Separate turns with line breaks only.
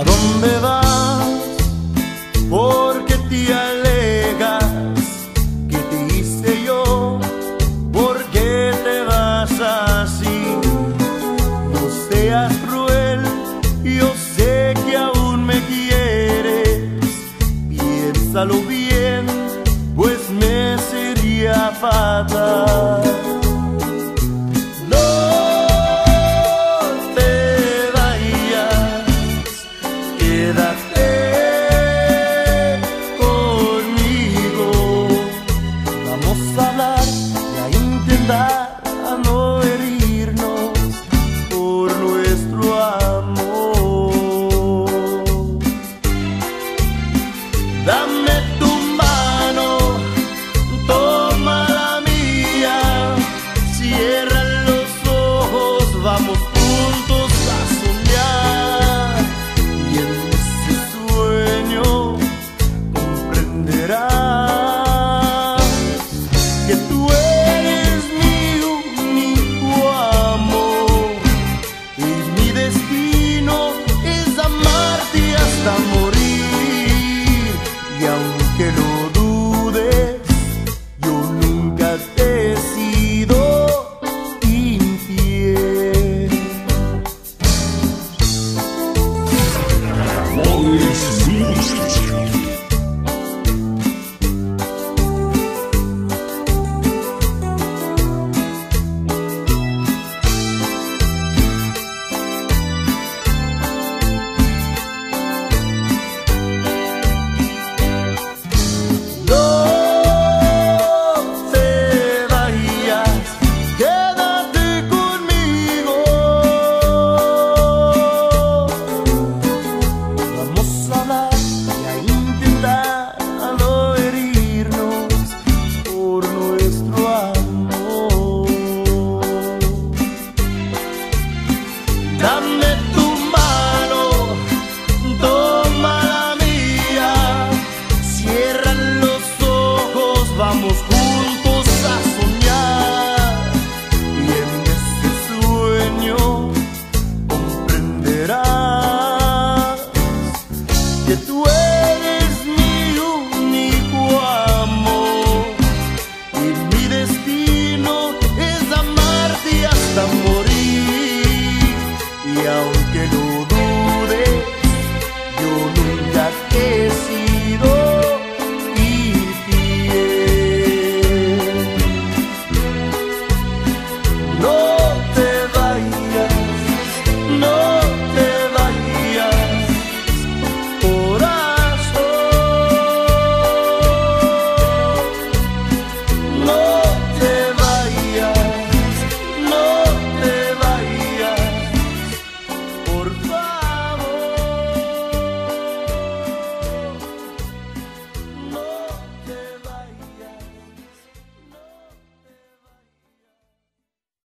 ¿A dónde vas? Porque te alegas que te hice yo, ¿Por qué te vas así. No seas cruel, yo sé que aún me quieres. Piénsalo bien, pues me sería fatal. vamos feliz.